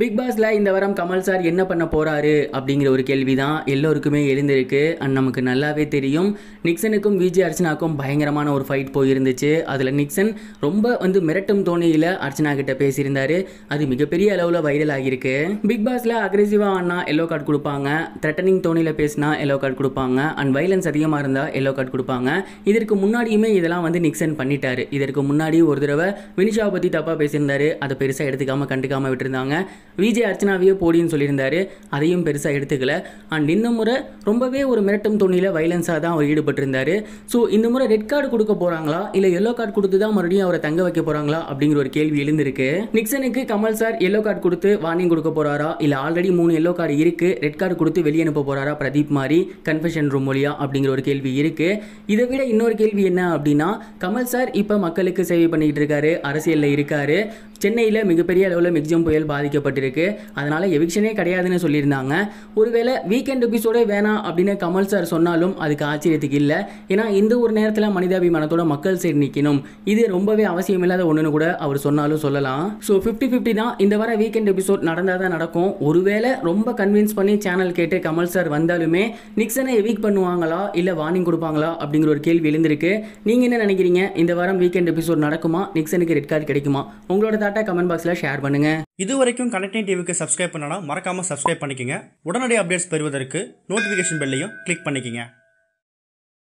Big பாஸ்ல இந்த வாரம் கமல் சார் என்ன பண்ண போறாரு அப்படிங்கிற ஒரு கேள்வி தான் எல்லோருக்குமே எழுந்திருக்கு. அண்ட் நமக்கு நல்லாவே தெரியும். நிக்சனுக்கும் விஜி அர்ச்சனாக்கும் பயங்கரமான ஒரு ஃபைட் போயிருந்துச்சு. அதில் நிக்சன் ரொம்ப வந்து மிரட்டும் தோணியில் அர்ச்சனா கிட்ட பேசியிருந்தாரு. அது மிகப்பெரிய அளவில் வைரல் ஆகியிருக்கு. பிக் பாஸ்ல அக்ரெசிவா ஆனா எல்லோ கார்டு கொடுப்பாங்க. த்ரெட்டனிங் தோணியில் பேசினா எல்லோ கார்டு கொடுப்பாங்க. அண்ட் வைலன்ஸ் அதிகமாக இருந்தால் எல்லோ கார்டு கொடுப்பாங்க. இதற்கு முன்னாடியுமே இதெல்லாம் வந்து நிக்சன் பண்ணிட்டாரு. இதற்கு முன்னாடி ஒரு தடவை வினிஷாவை பற்றி தப்பாக பேசியிருந்தாரு. அதை பெருசாக எடுத்துக்காம கண்டுக்காம விட்டுருந்தாங்க. விஜய் அர்ச்சனாவையே போடின்னு சொல்லியிருந்தாரு. அதையும் பெருசாக எடுத்துக்கல. அண்ட் இந்த முறை ரொம்பவே ஒரு மிரட்டும் தோணியில் வைலன்ஸாக தான் அவர் ஈடுபட்டிருந்தாரு. ஸோ இந்த முறை ரெட் கார்டு கொடுக்க போகிறாங்களா இல்லை எல்லோ கார்டு கொடுத்து தான் மறுபடியும் அவரை தங்க வைக்க போகிறாங்களா அப்படிங்கிற ஒரு கேள்வி எழுந்திருக்கு. நிக்சனுக்கு கமல் சார் எல்லோ கார்டு கொடுத்து வார்னிங் கொடுக்க போகிறாரா இல்லை ஆல்ரெடி மூணு எல்லோ கார்டு இருக்குது ரெட் கார்டு கொடுத்து வெளியே அனுப்ப போகிறாரா பிரதீப் மாதிரி கன்ஃபெஷன் ரூம் மொழியா அப்படிங்கிற ஒரு கேள்வி இருக்குது இதை விட இன்னொரு கேள்வி என்ன அப்படின்னா கமல் சார் இப்போ மக்களுக்கு சேவை பண்ணிக்கிட்டு இருக்காரு அரசியலில் இருக்காரு. சென்னையில் மிகப்பெரிய அளவில் மிக்ஜம் புயல் பாதிக்கப்பட்டிருக்கு. அதனால் எவிக்ஷனே கிடையாதுன்னு சொல்லியிருந்தாங்க. ஒருவேளை வீக்கெண்ட் எபிசோடே வேணாம் அப்படின்னு கமல் சார் சொன்னாலும் அதுக்கு ஆச்சரியத்துக்கு இல்லை. ஏன்னா இந்த ஒரு நேரத்தில் மனிதாபிமானத்தோட மக்கள் சைடு நிற்கணும் இது ரொம்பவே அவசியமில்லாத ஒன்றுன்னு கூட அவர் சொன்னாலும் சொல்லலாம். ஸோ ஃபிஃப்டி ஃபிஃப்டி தான் இந்த வர வீக்கெண்ட் எபிசோட் நடந்தால் தான் நடக்கும். ஒருவேளை ரொம்ப கன்வின்ஸ் பண்ணி சேனல் கேட்டு கமல் சார் வந்தாலுமே நிக்சனை எவிக் பண்ணுவாங்களா? இல்லை வார்னிங் கொடுப்பாங்களா? அப்படிங்கிற ஒரு கேள்வி எழுந்திருக்கு. நீங்கள் என்ன நினைக்கிறீங்க? இந்த வாரம் வீக்கெண்ட் எபிசோட் நடக்குமா? நிக்சனுக்கு ரெட் கார்டு கிடைக்குமா? உங்களோட ஷார்ட்டாக கமெண்ட் பாக்ஸில் ஷேர் பண்ணுங்க. இது வரைக்கும் கனெக்டிங் டிவிக்கு சப்ஸ்கிரைப் பண்ணனா மறக்காம சப்ஸ்கிரைப் பண்ணிக்கங்க. உடனடி அப்டேட்ஸ் பெறுவதற்கு நோட்டிஃபிகேஷன் பெல்லையும் கிளிக் பண்ணிக்கங்க.